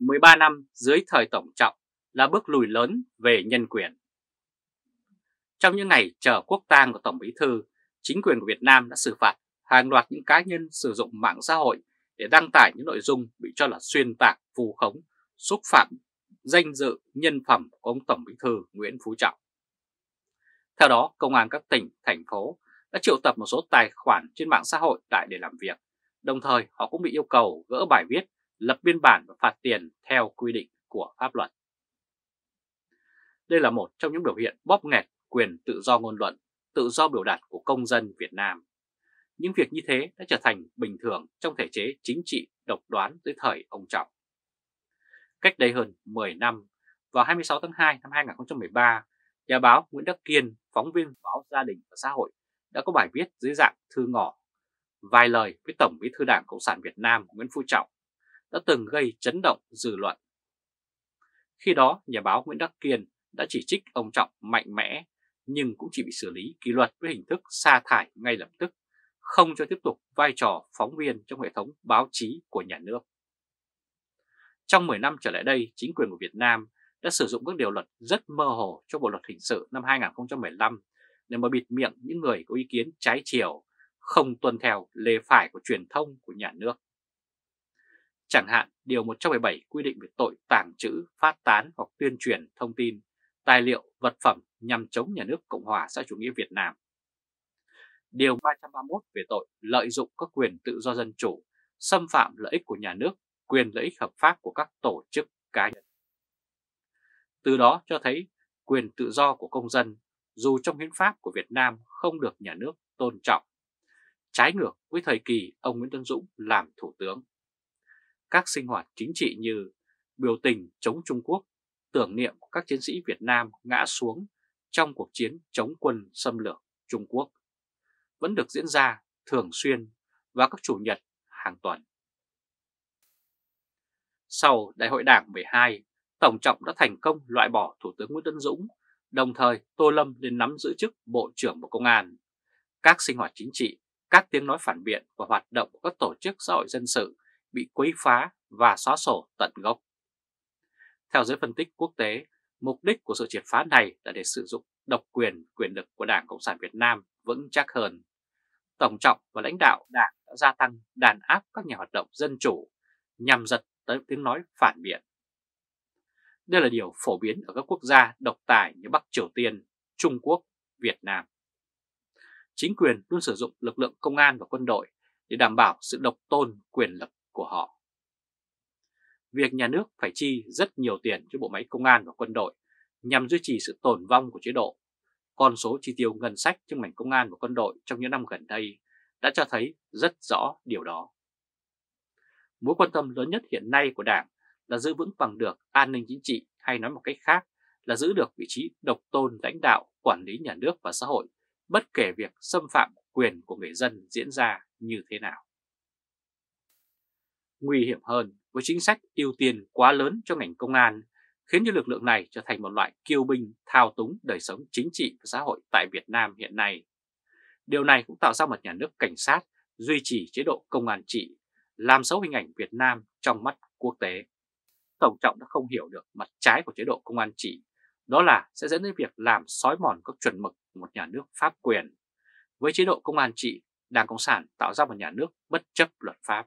13 năm dưới thời Tổng Trọng là bước lùi lớn về nhân quyền. Trong những ngày chờ quốc tang của Tổng Bí Thư, chính quyền của Việt Nam đã xử phạt hàng loạt những cá nhân sử dụng mạng xã hội để đăng tải những nội dung bị cho là xuyên tạc, phù khống, xúc phạm danh dự, nhân phẩm của ông Tổng Bí Thư Nguyễn Phú Trọng. Theo đó, Công an các tỉnh, thành phố đã triệu tập một số tài khoản trên mạng xã hội lại để làm việc. Đồng thời, họ cũng bị yêu cầu gỡ bài viết, lập biên bản và phạt tiền theo quy định của pháp luật. Đây là một trong những biểu hiện bóp nghẹt quyền tự do ngôn luận, tự do biểu đạt của công dân Việt Nam. Những việc như thế đã trở thành bình thường trong thể chế chính trị độc đoán dưới thời ông Trọng. Cách đây hơn 10 năm, vào 26 tháng 2 năm 2013, nhà báo Nguyễn Đắc Kiên, phóng viên báo Gia đình và Xã hội đã có bài viết dưới dạng thư ngỏ vài lời với Tổng bí thư Đảng Cộng sản Việt Nam Nguyễn Phú Trọng đã từng gây chấn động dư luận. Khi đó, nhà báo Nguyễn Đắc Kiên đã chỉ trích ông Trọng mạnh mẽ nhưng cũng chỉ bị xử lý kỷ luật với hình thức sa thải ngay lập tức, không cho tiếp tục vai trò phóng viên trong hệ thống báo chí của nhà nước. Trong 10 năm trở lại đây, chính quyền của Việt Nam đã sử dụng các điều luật rất mơ hồ cho Bộ Luật Hình sự năm 2015 để mà bịt miệng những người có ý kiến trái chiều, không tuân theo lề phải của truyền thông của nhà nước. Chẳng hạn, Điều 117 quy định về tội tàng trữ, phát tán hoặc tuyên truyền thông tin, tài liệu, vật phẩm nhằm chống nhà nước Cộng hòa xã chủ nghĩa Việt Nam. Điều 331 về tội lợi dụng các quyền tự do dân chủ, xâm phạm lợi ích của nhà nước, quyền lợi ích hợp pháp của các tổ chức cá nhân. Từ đó cho thấy quyền tự do của công dân dù trong hiến pháp của Việt Nam không được nhà nước tôn trọng, trái ngược với thời kỳ ông Nguyễn Tân Dũng làm thủ tướng. Các sinh hoạt chính trị như biểu tình chống Trung Quốc, tưởng niệm các chiến sĩ Việt Nam ngã xuống trong cuộc chiến chống quân xâm lược Trung Quốc vẫn được diễn ra thường xuyên vào các chủ nhật hàng tuần. Sau Đại hội Đảng 12, Tổng Trọng đã thành công loại bỏ Thủ tướng Nguyễn Tân Dũng, đồng thời Tô Lâm lên nắm giữ chức Bộ trưởng Bộ Công an. Các sinh hoạt chính trị, các tiếng nói phản biện và hoạt động của các tổ chức xã hội dân sự bị quấy phá và xóa sổ tận gốc. Theo giới phân tích quốc tế, mục đích của sự triệt phá này là để sử dụng độc quyền, quyền lực của Đảng Cộng sản Việt Nam vững chắc hơn. Tổng trọng và lãnh đạo Đảng đã gia tăng đàn áp các nhà hoạt động dân chủ nhằm giật tới tiếng nói phản biện. Đây là điều phổ biến ở các quốc gia độc tài như Bắc Triều Tiên, Trung Quốc, Việt Nam. Chính quyền luôn sử dụng lực lượng công an và quân đội để đảm bảo sự độc tôn quyền lực của họ. Việc nhà nước phải chi rất nhiều tiền cho bộ máy công an và quân đội nhằm duy trì sự tồn vong của chế độ. Con số chi tiêu ngân sách trong ngành công an và quân đội trong những năm gần đây đã cho thấy rất rõ điều đó. Mối quan tâm lớn nhất hiện nay của Đảng là giữ vững bằng được an ninh chính trị hay nói một cách khác là giữ được vị trí độc tôn lãnh đạo, quản lý nhà nước và xã hội bất kể việc xâm phạm quyền của người dân diễn ra như thế nào. Nguy hiểm hơn, với chính sách ưu tiên quá lớn cho ngành công an, khiến cho lực lượng này trở thành một loại kiêu binh thao túng đời sống chính trị và xã hội tại Việt Nam hiện nay. Điều này cũng tạo ra một nhà nước cảnh sát duy trì chế độ công an trị, làm xấu hình ảnh Việt Nam trong mắt quốc tế. Tổng trọng đã không hiểu được mặt trái của chế độ công an trị, đó là sẽ dẫn đến việc làm sói mòn các chuẩn mực của một nhà nước pháp quyền. Với chế độ công an trị, Đảng Cộng sản tạo ra một nhà nước bất chấp luật pháp.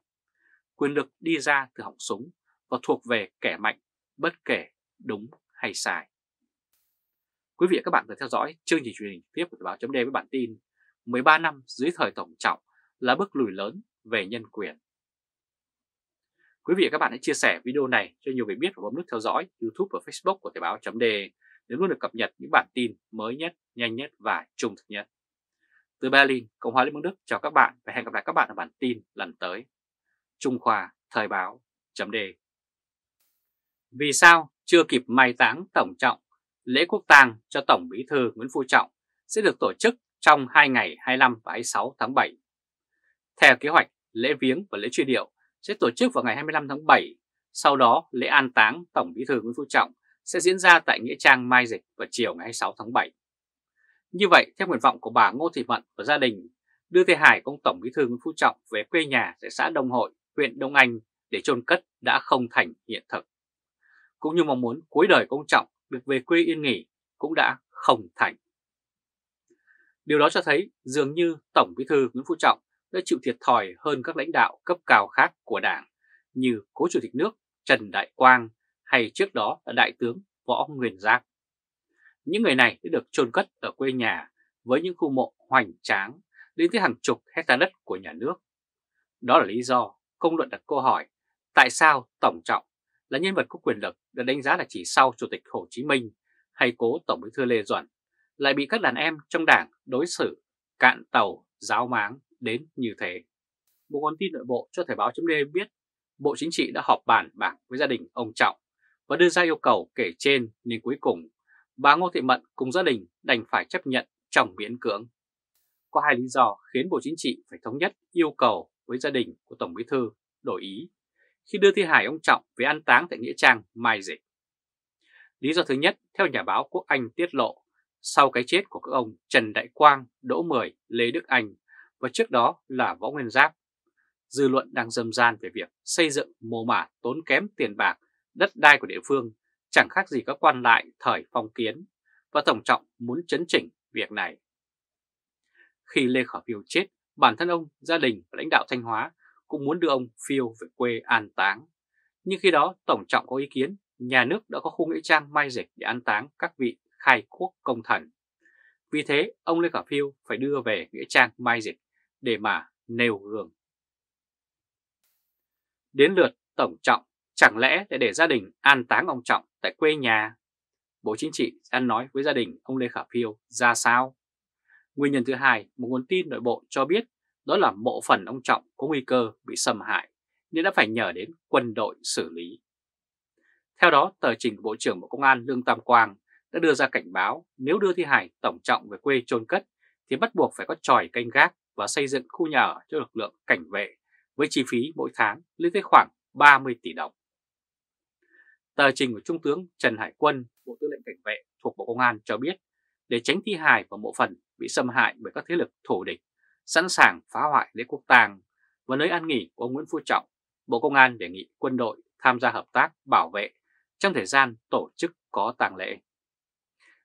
Quyền lực đi ra từ họng súng và thuộc về kẻ mạnh, bất kể đúng hay sai. Quý vị và các bạn vừa theo dõi chương trình truyền hình tiếp của báo chấm với bản tin 13 năm dưới thời Tổng Trọng là bước lùi lớn về nhân quyền. Quý vị và các bạn hãy chia sẻ video này cho nhiều người biết và bấm nút theo dõi YouTube và Facebook của Thời báo chấm để luôn được cập nhật những bản tin mới nhất, nhanh nhất và trung thực nhất. Từ Berlin, Cộng hòa Liên bang Đức chào các bạn và hẹn gặp lại các bạn ở bản tin lần tới. Trung Khoa Thời báo chấm đề Vì sao chưa kịp mai táng Tổng Trọng, lễ quốc tang cho Tổng Bí thư Nguyễn Phú Trọng sẽ được tổ chức trong 2 ngày 25 và 26 tháng 7. Theo kế hoạch, lễ viếng và lễ truy điệu sẽ tổ chức vào ngày 25 tháng 7. Sau đó, lễ an táng Tổng Bí thư Nguyễn Phú Trọng sẽ diễn ra tại Nghĩa Trang Mai Dịch vào chiều ngày 26 tháng 7. Như vậy, theo nguyện vọng của bà Ngô Thị Mận và gia đình, đưa thi hài của ông Tổng Bí thư Nguyễn Phú Trọng về quê nhà tại xã Đông Hội, huyện Đông Anh để chôn cất đã không thành hiện thực. cũng như mong muốn cuối đời của ông Trọng được về quê yên nghỉ cũng đã không thành. Điều đó cho thấy dường như Tổng Bí thư Nguyễn Phú Trọng đã chịu thiệt thòi hơn các lãnh đạo cấp cao khác của Đảng, như Cố Chủ tịch nước Trần Đại Quang hay trước đó là Đại tướng Võ Nguyên Giáp. Những người này đã được chôn cất ở quê nhà với những khu mộ hoành tráng lên tới hàng chục hecta đất của nhà nước. Đó là lý do công luận đặt câu hỏi tại sao Tổng Trọng là nhân vật có quyền lực được đánh giá là chỉ sau Chủ tịch Hồ Chí Minh hay cố Tổng bí thư Lê Duẩn lại bị các đàn em trong đảng đối xử cạn tàu, giáo máng đến như thế. Một nguồn tin nội bộ cho Thời báo chấm biết Bộ Chính trị đã họp bàn bạc với gia đình ông Trọng và đưa ra yêu cầu kể trên nhưng cuối cùng bà Ngô Thị Mận cùng gia đình đành phải chấp nhận trong miễn cưỡng. Có hai lý do khiến Bộ Chính trị phải thống nhất yêu cầu với gia đình của Tổng Bí Thư đổi ý khi đưa thi hài ông Trọng về an táng tại Nghĩa Trang Mai Dịch. Lý do thứ nhất, theo nhà báo Quốc Anh tiết lộ, sau cái chết của các ông Trần Đại Quang, Đỗ Mười, Lê Đức Anh và trước đó là Võ Nguyên Giáp, dư luận đang dâm gian về việc xây dựng mồ mả tốn kém tiền bạc, đất đai của địa phương, chẳng khác gì các quan lại thời phong kiến, và Tổng Trọng muốn chấn chỉnh việc này. Khi Lê Khả Phiêu chết, bản thân ông, gia đình và lãnh đạo Thanh Hóa cũng muốn đưa ông Phiêu về quê an táng. Nhưng khi đó Tổng Trọng có ý kiến, nhà nước đã có khu nghĩa trang mai dịch để an táng các vị khai quốc công thần. Vì thế, ông Lê Khả Phiêu phải đưa về nghĩa trang mai dịch để mà nêu gương. Đến lượt Tổng Trọng, chẳng lẽ để để gia đình an táng ông Trọng tại quê nhà? Bộ Chính trị ăn nói với gia đình ông Lê Khả Phiêu ra sao? Nguyên nhân thứ hai, một nguồn tin nội bộ cho biết đó là mộ phần ông Trọng có nguy cơ bị xâm hại nên đã phải nhờ đến quân đội xử lý. Theo đó, tờ trình của Bộ trưởng Bộ Công an Lương Tam Quang đã đưa ra cảnh báo nếu đưa thi hài Tổng Trọng về quê chôn cất thì bắt buộc phải có tròi canh gác và xây dựng khu nhà ở cho lực lượng cảnh vệ với chi phí mỗi tháng lên tới khoảng 30 tỷ đồng. Tờ trình của Trung tướng Trần Hải Quân, Bộ Tư lệnh Cảnh vệ thuộc Bộ Công an cho biết để tránh thi hài và mộ phần bị xâm hại bởi các thế lực thù địch, sẵn sàng phá hoại lễ quốc tàng và nơi an nghỉ của ông Nguyễn Phú Trọng, Bộ Công an đề nghị quân đội tham gia hợp tác bảo vệ trong thời gian tổ chức có tang lễ.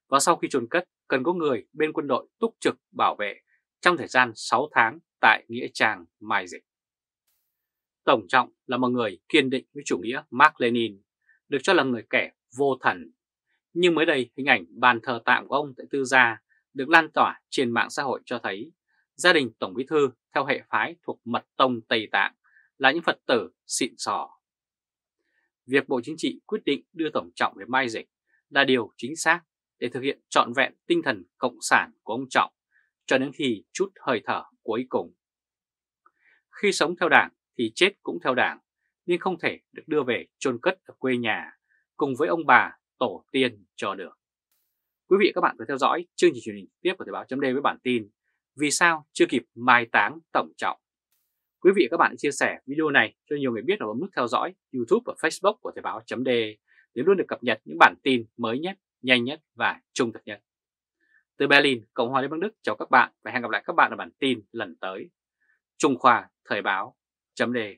Và sau khi chôn cất, cần có người bên quân đội túc trực bảo vệ trong thời gian 6 tháng tại Nghĩa Trang Mai Dịch. Tổng Trọng là một người kiên định với chủ nghĩa Mark Lenin, được cho là người kẻ vô thần. Nhưng mới đây hình ảnh bàn thờ tạm của ông tại Tư Gia được lan tỏa trên mạng xã hội cho thấy gia đình Tổng Bí Thư theo hệ phái thuộc Mật Tông Tây Tạng là những Phật tử xịn sò. Việc Bộ Chính trị quyết định đưa Tổng Trọng về Mai Dịch là điều chính xác để thực hiện trọn vẹn tinh thần cộng sản của ông Trọng cho đến khi chút hơi thở cuối cùng. Khi sống theo đảng thì chết cũng theo đảng, nhưng không thể được đưa về chôn cất ở quê nhà cùng với ông bà tổ tiên cho được. Quý vị các bạn vừa theo dõi chương trình truyền hình tiếp của Thời báo chấm với bản tin Vì sao chưa kịp mai táng tổng trọng. Quý vị các bạn chia sẻ video này cho nhiều người biết và bấm nút theo dõi YouTube và Facebook của Thời báo chấm để luôn được cập nhật những bản tin mới nhất, nhanh nhất và trung thực nhất. Từ Berlin, Cộng hòa Liên bang Đức chào các bạn và hẹn gặp lại các bạn ở bản tin lần tới. Trung Khoa Thời báo chấm đề